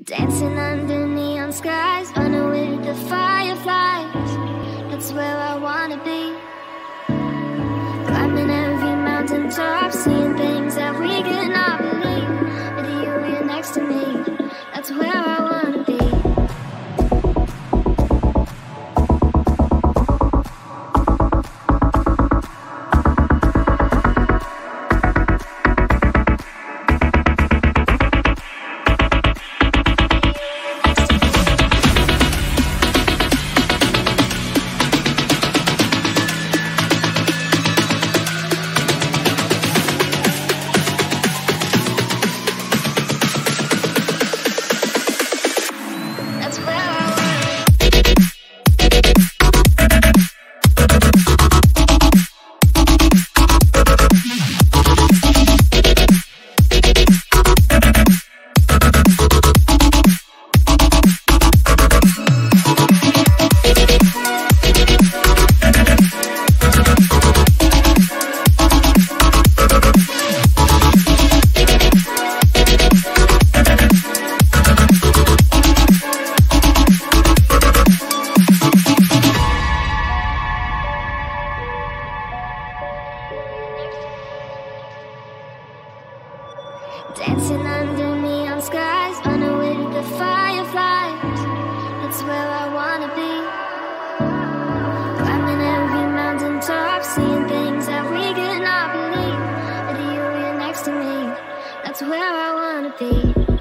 Dancing under neon skies, with the fireflies. That's where I wanna be. Climbing every mountain top, seeing Dancing under neon skies, with the fireflies. That's where I wanna be. Climbing every mountain top, seeing things that we cannot believe. With you, you're next to me. That's where I wanna be.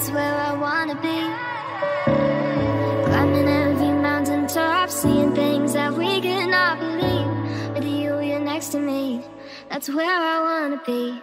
That's where I wanna be. Climbing every mountain top, seeing things that we cannot believe. With you, you're next to me. That's where I wanna be.